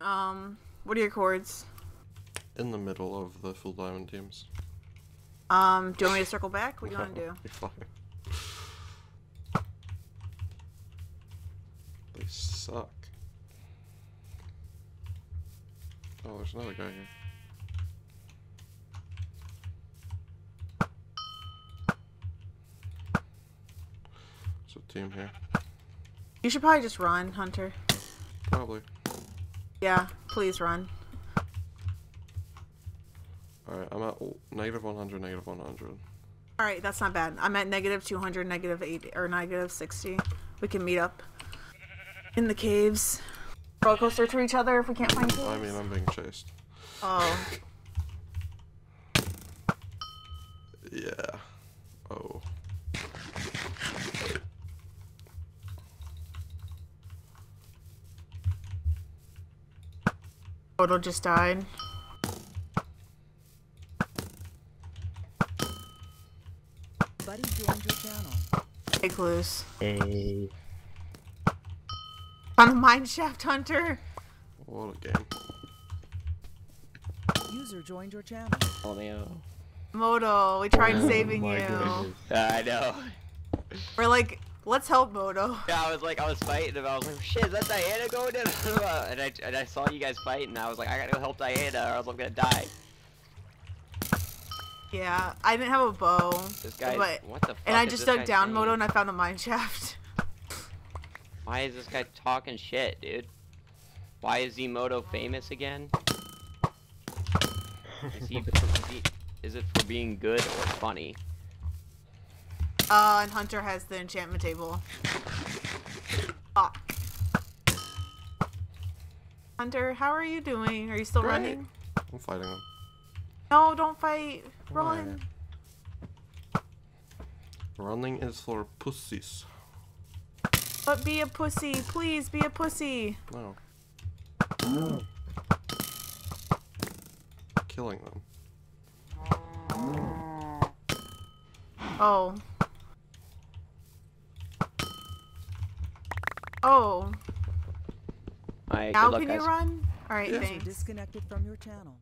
Um, what are your coords? In the middle of the full diamond teams. Um, do you want me to circle back? What do you want to do? You're fine. They suck. Oh, there's another guy here. There's a team here. You should probably just run, Hunter. Probably. Yeah, please run. Alright, I'm at negative 100, negative 100. Alright, that's not bad. I'm at negative 200, negative 80, or negative 60. We can meet up in the caves. Roller coaster to each other if we can't find caves. I mean, I'm being chased. Oh. Yeah. Odo just died. Buddy joined your channel. Hey, loose. Hey. On a mine shaft, Hunter. What a game. User joined your channel. Oh no. Moto, we tried Oh saving you. goodness. I know. We're like, let's help Moto. Yeah, I was like, I was fighting, and I was like, shit, is that Diana going in? and I and I saw you guys fight, and I was like, I gotta go help Diana, or else I'm gonna die. Yeah, I didn't have a bow. This guy, But- what the fuck? And I just dug down saying? Moto and I found a mine shaft. Why is this guy talking shit, dude? Why is Zmoto famous again? Is he, is he? Is it for being good or funny? Uh, and Hunter has the enchantment table. Ah. Hunter, how are you doing? Are you still Great. running? I'm fighting them. No, don't fight. Run. Running is for pussies. But be a pussy. Please be a pussy. No. Killing them. Oh. Oh. Alright, Now good luck, can you guys. run? Alright, Yeah. User thanks. disconnected from your channel.